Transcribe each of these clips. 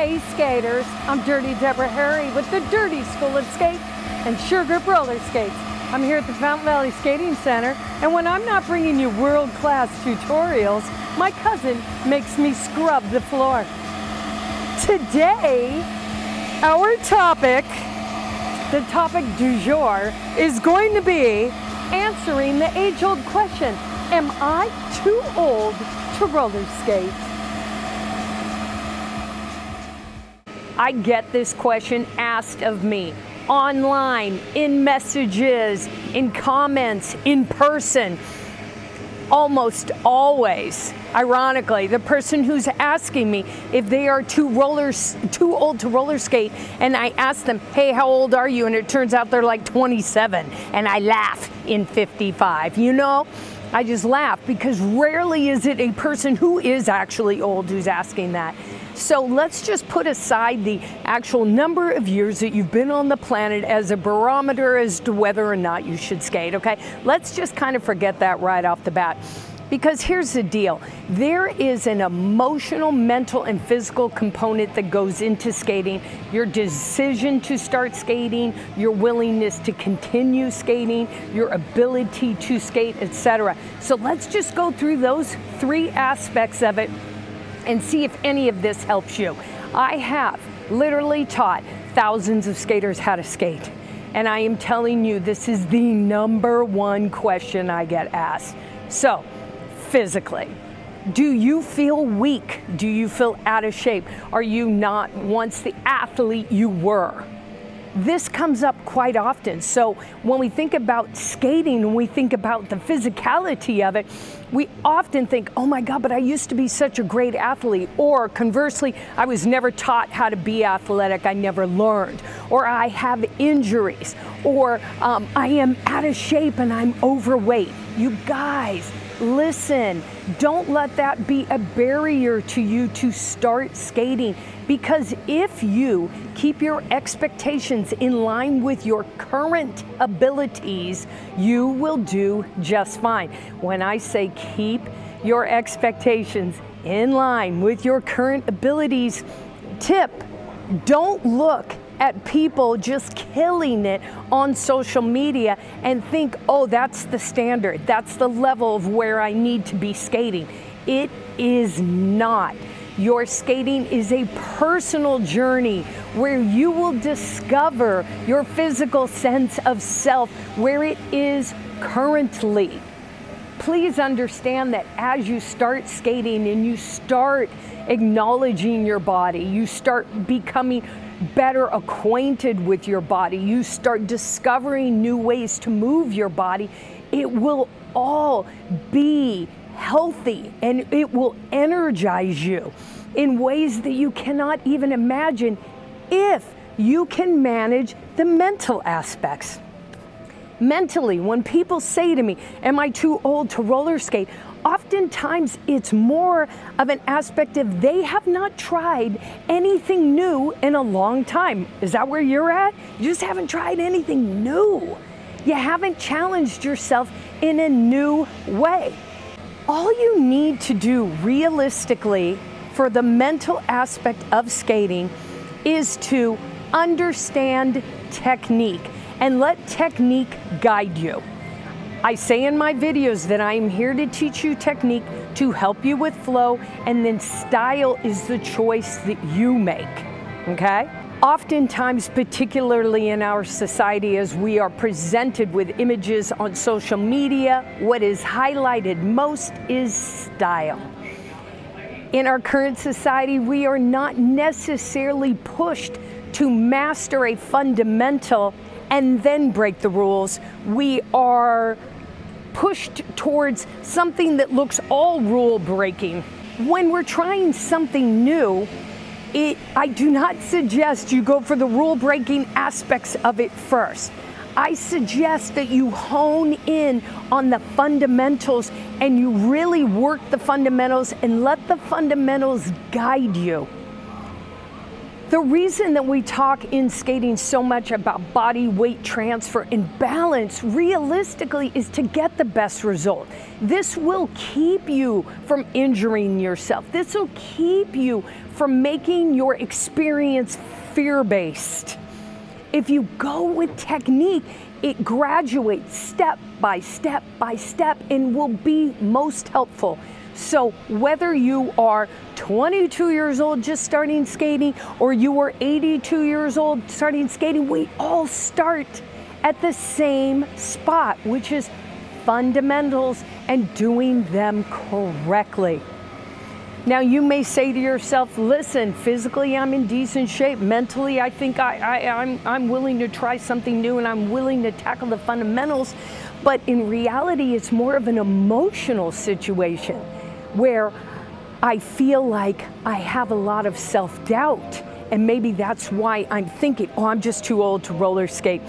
Hey skaters, I'm Dirty Deborah Harry with the Dirty School of Skate and Sure Grip Roller Skates. I'm here at the Fountain Valley Skating Center, and when I'm not bringing you world-class tutorials, my cousin makes me scrub the floor. Today, our topic, the topic du jour, is going to be answering the age-old question, am I too old to roller skate? I get this question asked of me online, in messages, in comments, in person. Almost always, ironically, the person who's asking me if they are too rollers too old to roller skate, and I ask them, "Hey, how old are you?" and it turns out they're like 27, and I laugh in 55. You know, I just laugh because rarely is it a person who is actually old who's asking that. So let's just put aside the actual number of years that you've been on the planet as a barometer as to whether or not you should skate, okay? Let's just kind of forget that right off the bat. Because here's the deal there is an emotional, mental, and physical component that goes into skating. Your decision to start skating, your willingness to continue skating, your ability to skate, etc. So let's just go through those three aspects of it and see if any of this helps you. I have literally taught thousands of skaters how to skate. And I am telling you, this is the number one question I get asked. So, physically, do you feel weak? Do you feel out of shape? Are you not once the athlete you were? This comes up quite often. So when we think about skating when we think about the physicality of it, we often think, oh my God, but I used to be such a great athlete. Or conversely, I was never taught how to be athletic, I never learned. Or I have injuries. Or um, I am out of shape and I'm overweight. You guys, listen, don't let that be a barrier to you to start skating because if you keep your expectations in line with your current abilities, you will do just fine. When I say keep your expectations in line with your current abilities, tip, don't look at people just killing it on social media and think, oh, that's the standard. That's the level of where I need to be skating. It is not. Your skating is a personal journey where you will discover your physical sense of self where it is currently. Please understand that as you start skating and you start acknowledging your body, you start becoming better acquainted with your body, you start discovering new ways to move your body, it will all be healthy and it will energize you in ways that you cannot even imagine if you can manage the mental aspects. Mentally, when people say to me, Am I too old to roller skate? Oftentimes, it's more of an aspect of they have not tried anything new in a long time. Is that where you're at? You just haven't tried anything new. You haven't challenged yourself in a new way. All you need to do realistically for the mental aspect of skating is to understand technique and let technique guide you. I say in my videos that I am here to teach you technique to help you with flow, and then style is the choice that you make. Okay? Oftentimes, particularly in our society, as we are presented with images on social media, what is highlighted most is style. In our current society, we are not necessarily pushed to master a fundamental and then break the rules. We are pushed towards something that looks all rule breaking. When we're trying something new, it, I do not suggest you go for the rule breaking aspects of it first. I suggest that you hone in on the fundamentals and you really work the fundamentals and let the fundamentals guide you. The reason that we talk in skating so much about body weight transfer and balance realistically is to get the best result. This will keep you from injuring yourself. This will keep you from making your experience fear based. If you go with technique, it graduates step by step by step and will be most helpful. So, whether you are 22 years old just starting skating or you are 82 years old starting skating, we all start at the same spot, which is fundamentals and doing them correctly. Now, you may say to yourself, listen, physically I'm in decent shape. Mentally, I think I, I, I'm, I'm willing to try something new and I'm willing to tackle the fundamentals. But in reality, it's more of an emotional situation where I feel like I have a lot of self doubt. And maybe that's why I'm thinking, oh, I'm just too old to roller skate.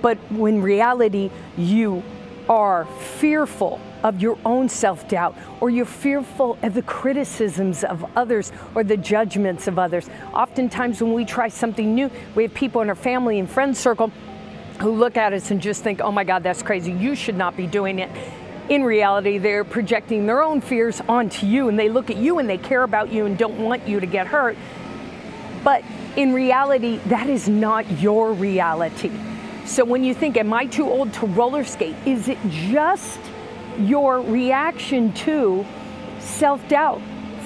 But when reality, you are fearful of your own self doubt, or you're fearful of the criticisms of others or the judgments of others. Oftentimes, when we try something new, we have people in our family and friend circle who look at us and just think, oh my God, that's crazy. You should not be doing it in reality, they're projecting their own fears onto you and they look at you and they care about you and don't want you to get hurt. But in reality, that is not your reality. So when you think, am I too old to roller skate? Is it just your reaction to self doubt,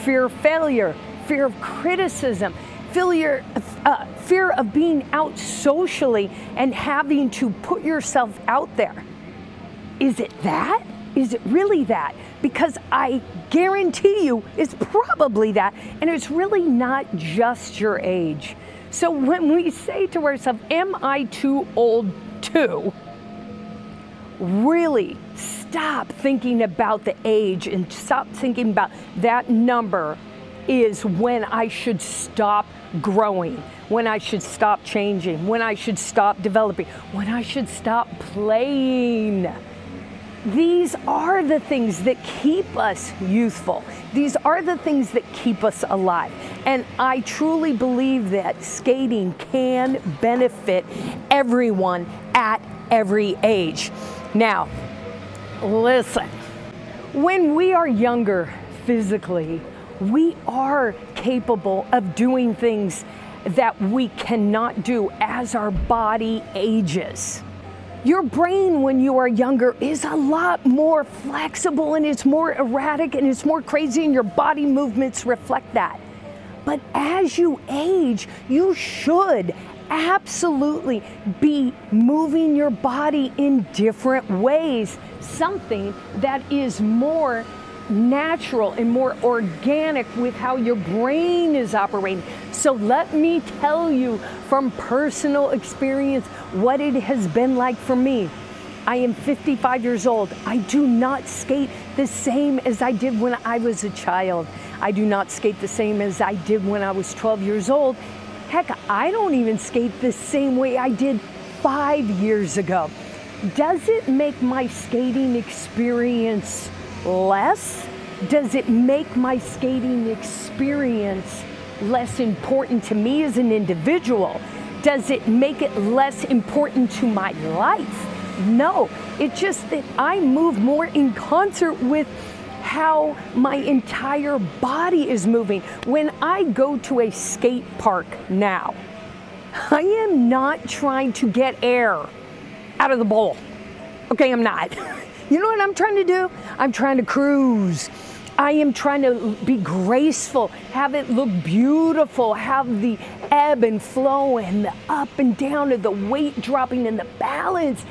fear of failure, fear of criticism, failure, uh, fear of being out socially and having to put yourself out there? Is it that? Is it really that? Because I guarantee you it's probably that. And it's really not just your age. So when we say to ourselves, Am I too old too? Really stop thinking about the age and stop thinking about that number is when I should stop growing, when I should stop changing, when I should stop developing, when I should stop playing. These are the things that keep us youthful. These are the things that keep us alive. And I truly believe that skating can benefit everyone at every age. Now, listen, when we are younger physically, we are capable of doing things that we cannot do as our body ages. Your brain, when you are younger, is a lot more flexible and it's more erratic and it's more crazy, and your body movements reflect that. But as you age, you should absolutely be moving your body in different ways, something that is more natural and more organic with how your brain is operating. So let me tell you from personal experience what it has been like for me. I am 55 years old. I do not skate the same as I did when I was a child. I do not skate the same as I did when I was 12 years old. Heck, I don't even skate the same way I did five years ago. Does it make my skating experience less? Does it make my skating experience less important to me as an individual? Does it make it less important to my life? No, it's just that I move more in concert with how my entire body is moving. When I go to a skate park now, I am not trying to get air out of the bowl. Okay, I'm not. You know what I'm trying to do? I'm trying to cruise. I am trying to be graceful, have it look beautiful, have the ebb and flow and the up and down and the weight dropping and the balance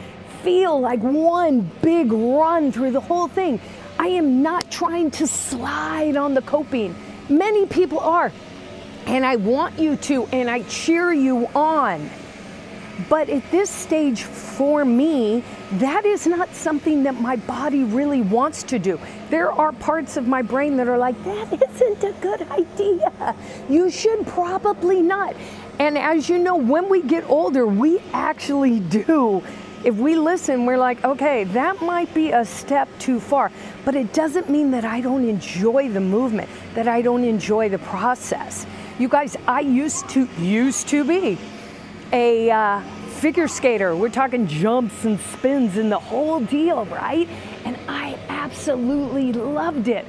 feel like one big run through the whole thing. I am not trying to slide on the coping. Many people are. And I want you to, and I cheer you on. But at this stage, for me, that is not something that my body really wants to do. There are parts of my brain that are like, that isn't a good idea. You should probably not. And as you know, when we get older, we actually do. If we listen, we're like, okay, that might be a step too far. But it doesn't mean that I don't enjoy the movement, that I don't enjoy the process. You guys, I used to used to be a uh, figure skater. We're talking jumps and spins and the whole deal, right? And I absolutely loved it.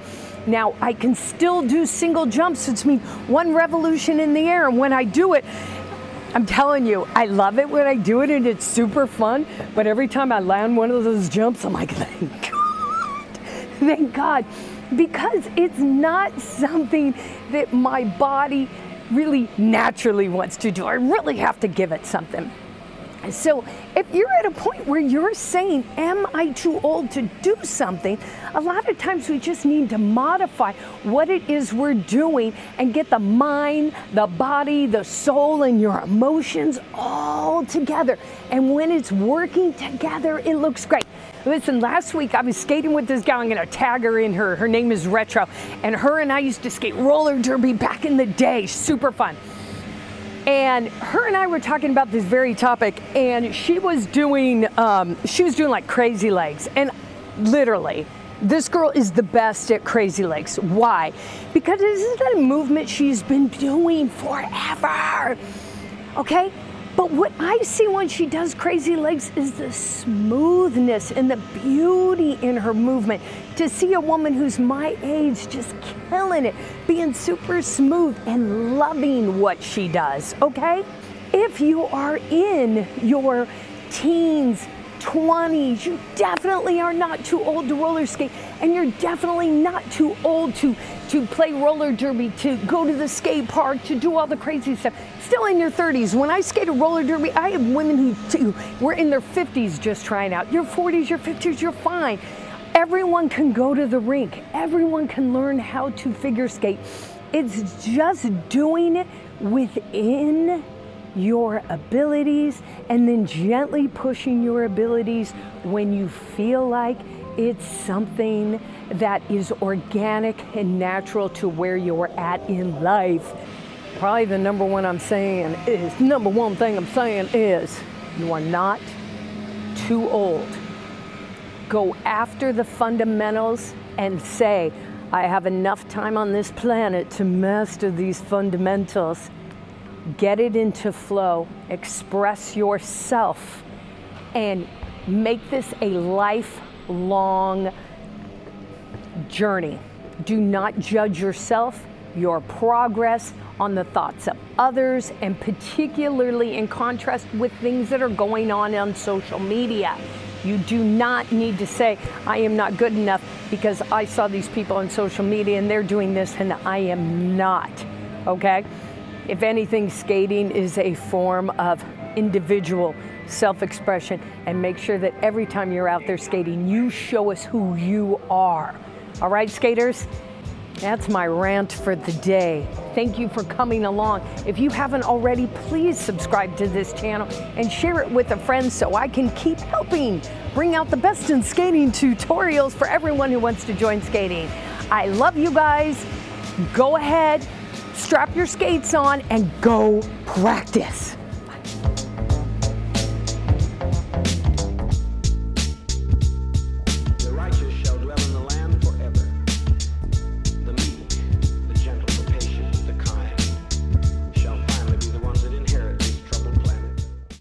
Now I can still do single jumps, which means one revolution in the air. And when I do it, I'm telling you, I love it when I do it and it's super fun. But every time I land one of those jumps, I'm like, thank God, thank God. Because it's not something that my body really naturally wants to do. I really have to give it something. So if you're at a point where you're saying, Am I too old to do something? A lot of times we just need to modify what it is we're doing and get the mind, the body, the soul, and your emotions all together. And when it's working together, it looks great. Listen, last week I was skating with this gal. I'm going to tag her in her. Her name is Retro. And her and I used to skate roller derby back in the day. Super fun. And her and I were talking about this very topic, and she was doing, um, she was doing like crazy legs, and literally, this girl is the best at crazy legs. Why? Because this is a movement she's been doing forever. Okay? But what I see when she does crazy legs is the smoothness and the beauty in her movement. To see a woman who's my age just killing it, being super smooth and loving what she does, okay? If you are in your teens, 20s, you definitely are not too old to roller skate, and you're definitely not too old to, to play roller derby, to go to the skate park, to do all the crazy stuff. Still in your 30s. When I skated roller derby, I have women who were in their 50s just trying out. Your 40s, your 50s, you're fine. Everyone can go to the rink. Everyone can learn how to figure skate. It's just doing it within your abilities and then gently pushing your abilities when you feel like it's something that is organic and natural to where you're at in life. Probably the number one I'm saying is, number one thing I'm saying is, you are not too old. Go after the fundamentals and say, I have enough time on this planet to master these fundamentals get it into flow, express yourself, and make this a lifelong journey. Do not judge yourself, your progress on the thoughts of others, and particularly in contrast with things that are going on on social media. You do not need to say, I am not good enough because I saw these people on social media and they're doing this and I am not. Okay? If anything, skating is a form of individual self expression and make sure that every time you're out there skating, you show us who you are. All right, skaters? That's my rant for the day. Thank you for coming along. If you haven't already, please subscribe to this channel and share it with a friend so I can keep helping bring out the best in skating tutorials for everyone who wants to join skating. I love you guys. Go ahead, strap your skates on, and go practice.